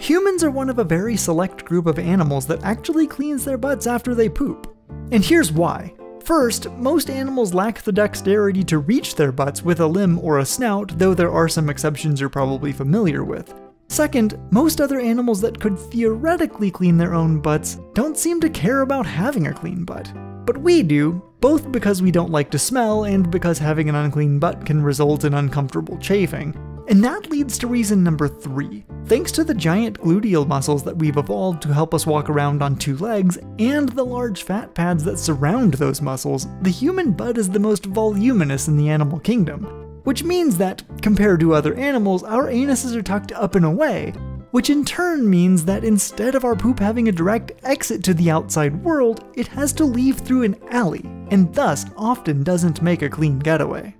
humans are one of a very select group of animals that actually cleans their butts after they poop. And here's why. First, most animals lack the dexterity to reach their butts with a limb or a snout, though there are some exceptions you're probably familiar with. Second, most other animals that could theoretically clean their own butts don't seem to care about having a clean butt. But we do, both because we don't like to smell and because having an unclean butt can result in uncomfortable chafing. And that leads to reason number three. Thanks to the giant gluteal muscles that we've evolved to help us walk around on two legs, and the large fat pads that surround those muscles, the human butt is the most voluminous in the animal kingdom. Which means that, compared to other animals, our anuses are tucked up and away, which in turn means that instead of our poop having a direct exit to the outside world, it has to leave through an alley, and thus often doesn't make a clean getaway.